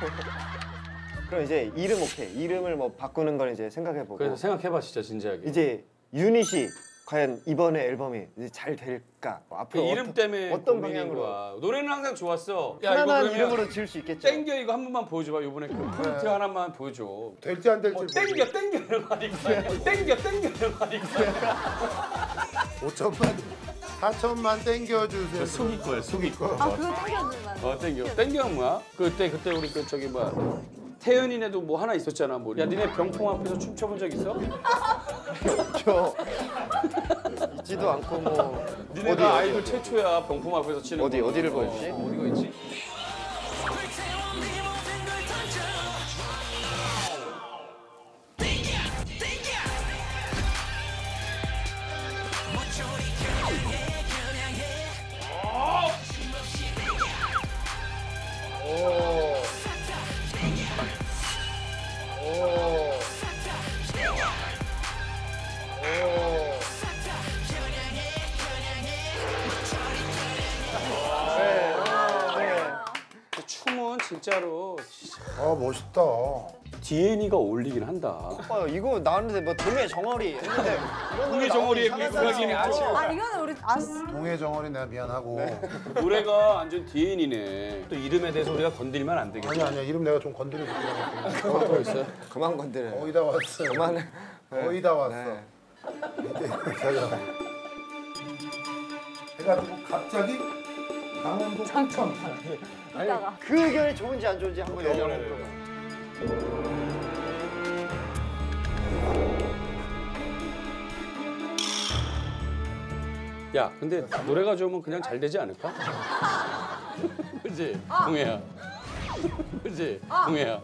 그럼 이제 이름 오케이. 이름을 뭐 바꾸는 걸 이제 생각해보고. 그래서 생각해봐 진짜 진지하게. 이제 유닛이 과연 이번에 앨범이 이제 잘 될까? 뭐그 앞으로 이름 어떤- 때문에 어떤 방향으로? 거야. 노래는 항상 좋았어. 야 이거 편안한 이름으로 지을 수 있겠죠. 땡겨 이거 한 번만 보여줘봐. 이번에 그 프론트 하나만 보여줘. 될지 안 될지 어, 땡겨 땡겨 이런 거 아니고 땡겨 땡겨 이런 거 아니고 5천만 4천만 땡겨주세요 속이 거야 속이 거. 아 그거 땡겨주면 어 땡겨 땡겨 뭐야? 그때 그때 우리 그 저기 뭐 태연이네도 뭐 하나 있었잖아 뭐. 야 니네 병풍 앞에서 춤춰본 적 있어? 저 있지도 않고 뭐 니네가 어디, 아이돌 최초야 병풍 앞에서 치는 어디 거. 어디를 어, 보여주지? 어디가 있지? 진짜로 아 멋있다 DNA가 어울리긴 한다. 어, 이거 나왔는데 뭐 동해 정어리 했는데 동해 정어리에 상하잖아. 있죠. 아 이거는 우리 아스 동해 정원이 내가 미안하고 노래가 완전 DNA네. 또 이름에 대해서 우리가 건드리면 안 되겠지. 아니 아니야 이름 내가 좀 건드려 줄게 또 있어요? 그만 건드려. 거의 다 왔어 그만해. 거의 다 왔어 네. 이제 제가 해가지고 갑자기 강원도 청천 이따가 그 의견이 좋은지 안 좋은지 한번 얘기해 보고. 야, 근데 노래가 좋으면 그냥 잘 되지 않을까? 그지? 동해야. 그지? 동해야.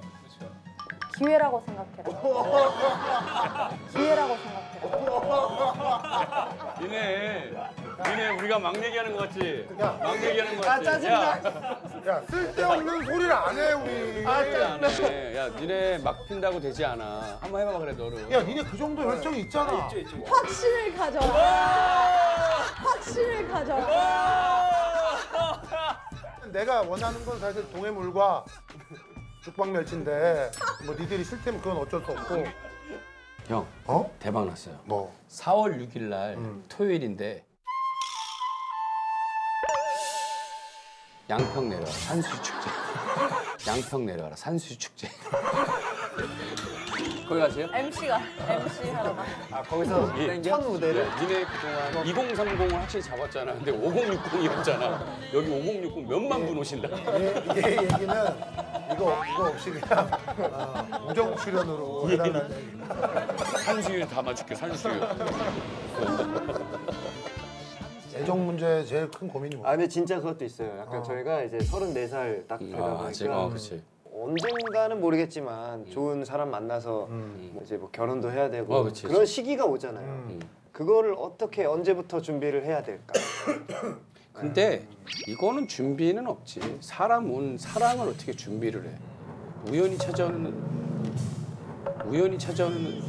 기회라고 생각해라. 기회라고 생각해라. 니네, 니네 우리가 막 얘기하는 거 같지? 야. 막 얘기하는 거아 같지? 짜증나. 야, 야 쓸데없는 소리를 안 해 우리 아, 안 해. 야, 니네 막 핀다고 되지 않아. 한번 해봐 그래 너는. 야 니네 그 정도 열정이 있잖아 확신을 가져라. 확신을 가져라. 내가 원하는 건 사실 동해물과 죽방 멸치인데 뭐 니들이 싫다면 그건 어쩔 수 없고 형, 어? 대박 났어요. 뭐 4월 6일 날 음. 토요일인데 양평 내려와라 산수 축제. 양평 내려와라 산수 축제. 거기 가세요? MC가 MC 하러 가. 아 거기서 예. 첫 무대를 야, 니네 그동안 2030을 확실히 잡았잖아. 근데 5060이었잖아. 여기 5060 몇만 분 오신다. 얘, 얘 얘기는 이거 이거 없이 그냥 어, 우정 출연으로 해달라는 얘기. 산수유 담아줄게 산수유. 애정 문제 제일 큰 고민이 뭐야? 아 근데 진짜 그것도 있어요. 약간 저희가 이제 34살 딱 되다 아, 보니까 어, 그렇지. 언젠가는 모르겠지만 좋은 사람 만나서 음. 뭐 이제 뭐 결혼도 해야 되고 어, 그치, 그런 그치. 시기가 오잖아요. 음. 그거를 어떻게 언제부터 준비를 해야 될까? 근데 이거는 준비는 없지. 사람은 사랑을 어떻게 준비를 해? 우연히 찾아오는 우연히 찾아오는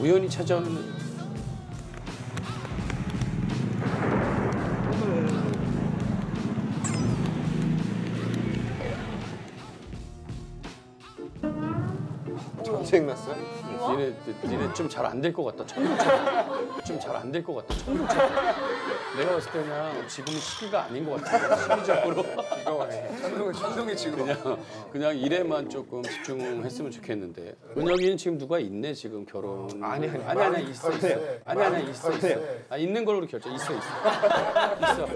우연히 찾아오는 전쟁 났어요? 니네 니네 좀 잘 안 될 것 같다. 좀잘 안 될 것 같다. 내가 봤을 때 그냥 지금은 시기가 아닌 것 같아. 심리적으로 천둥 천둥이 지금 그냥 그냥 일에만 조금 집중했으면 좋겠는데. 은혁이는 지금 누가 있네 지금 결혼. 아니, 아니, 아니 아니 있어 있어. 아니 아니 있어 있어. 아 있는 걸로 결정. 있어 있어. 있어.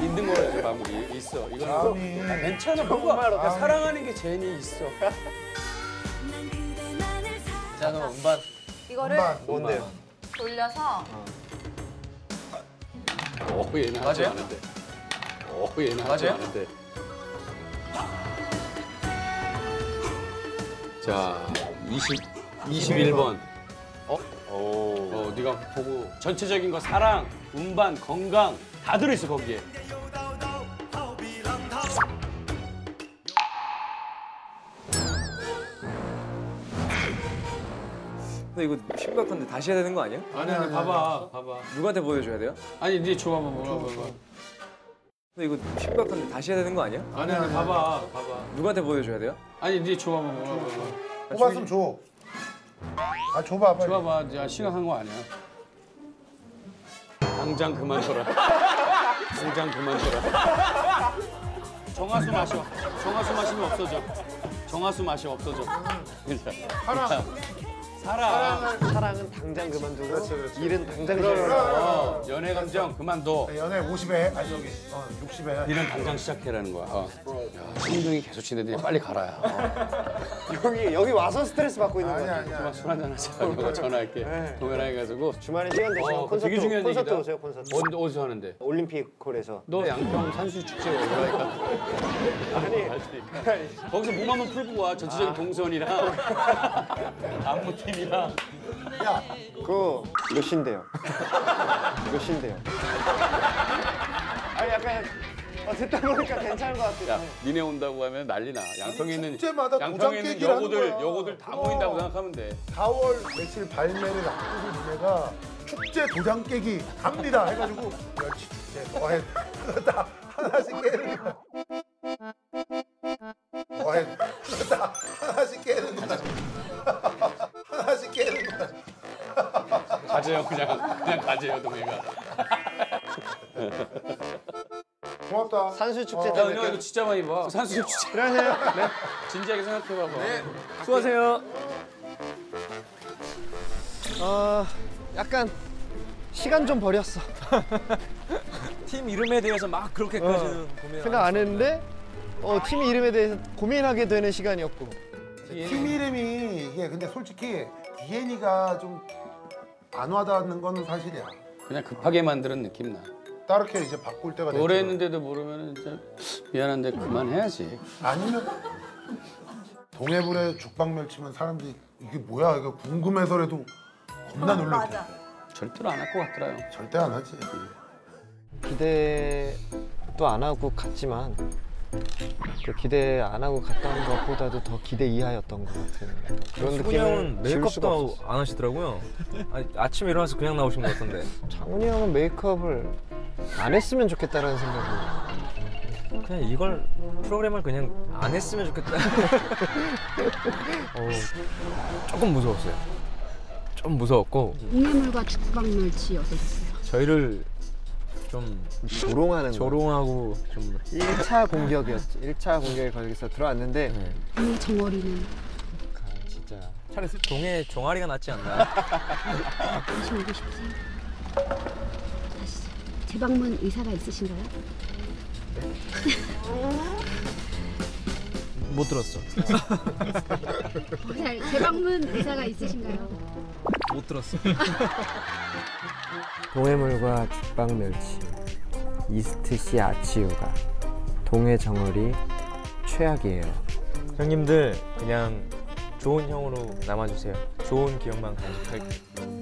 있는 걸로 이렇게 마무리. 있어. 이거는 아, 괜찮아. 뭐가 야, 사랑하는 게 제니 있어. 자 그럼 음반 이거를 음반. 뭔데요? 돌려서 어 얘는 하지 맞아요? 않은데. 어 얘는 하지 맞아요? 않은데. 자 20, 21번. 어? 어 네가 보고 전체적인 거 사랑, 운반, 건강 다 들어있어 거기에. 근데 이거 심각한데 다시 해야 되는 거 아니야? 아니 아니 봐봐 봐봐. 누구한테 보여줘야 돼요? 아니 이제 줘봐봐 봐봐 봐봐. 근데 이거 심각한데 다시 해야 되는 거 아니야? 아니 아니 봐봐 봐봐. 누구한테 보여줘야 돼요? 아니 이제 줘봐봐 봐봐. 뽑았으면 줘. 아 줘봐 빨리. 줘봐봐 이제 심각한 거 아니야. 당장 그만둬라. 당장 그만둬라. 정화수 마셔. 정화수 마시면 없어져. 정화수 마셔 없어져. 사랑. 사랑은 당장 그만두고 그렇지, 그렇지. 일은 당장 시작해라. 어, 연애 감정 그만둬. 연애 50에 해. 아니 저기 어 60에 해. 일은 당장 시작해라는 거야. 어. 야, 신동이 계속 치는데 빨리 가라 야. 어. 여기 여기 와서 스트레스 받고 있는 거 아니야 같아. 아니야. 술 한잔 하자. 내가 전화할게. 네. 동현아 가지고 주말에 시간 되시면 어, 콘서트 되게 중요한 콘서트 얘기다. 오세요 콘서트. 어디, 어디서 하는데? 올림픽 홀에서. 너 양평 산수 축제 올라니까 아니 거기서 몸 한번 풀고 와 전체적인 동선이랑 안무팀이랑 야 그거 몇 시인데요? 몇 시인데요? 아니 약간 어, 듣다 보니까 괜찮은 것 같아. 야 니네 온다고 하면 난리나 양평에 있는 축제마다 양평에 있는 도장 깨기를 하는 여고들 거야. 여고들 다 어. 모인다고 생각하면 돼 4월 며칠 발매를 앞두고 니네가 축제 도장 깨기 갑니다 해가지고 멸치 축제 뭐해 다 하나씩 깨는 거야. 뭐해 다 하나씩 깨는 거야. 하나씩 깨는 거야. 가재요 그냥 그냥 가재요 동해가 고맙다. 산수 축제 야때 은영아 이거 진짜 많이 봐 산수 축제 그러세요. 네 진지하게 생각해봐봐 수고하세요. 어 약간 시간 좀 버렸어. 팀 이름에 대해서 막 그렇게까지는 고민 생각 안 했는데 어, 팀 이름에 대해서 고민하게 되는 시간이었고. 팀 이름이 이게 근데 솔직히 디엔이가 좀 안 와닿는 건 사실이야. 그냥 급하게 만드는 느낌 나 따르게 이제 바꿀 때가 됐지. 노래 했는데도 모르면 진짜 미안한데 그만해야지 아니면 동해불에 죽방멸 치면 사람들이 이게 뭐야 이거 궁금해서라도 겁나 놀랄. 맞아. 절대로 안 할 것 같더라요 절대 안 하지. 기대도 안 하고 갔지만 그 기대 안 하고 갔다는 것보다도 더 기대 이하였던 것 같은 그런 느낌을 수가 메이크업도. 안 하시더라고요. 아니, 아침에 일어나서 그냥 나오신 것 같은데. 장훈이 형은 메이크업을 안 했으면 좋겠다라는 생각이 그냥 이걸 프로그램을 그냥 안 했으면 좋겠다. 어, 조금 무서웠어요. 좀 무서웠고 동해물과 죽방 멸치 어떠셨어요? 저희를 좀 조롱하는 거. 조롱하고 좀 1차 공격이었지. 1차 공격에 걸려서 들어왔는데 네. 정어리는 진짜 차라리 동해 종아리가 낫지 않나. 다시 오고 싶지? 재방문 의사가 있으신가요? 못 들었어. 어, 잘 재방문 의사가 있으신가요? 못 들었어. 동해물과 죽방 멸치 이스트시 아치우가 동해 정어리 최악이에요. 형님들 그냥 좋은 형으로 남아주세요. 좋은 기억만 간직할게요.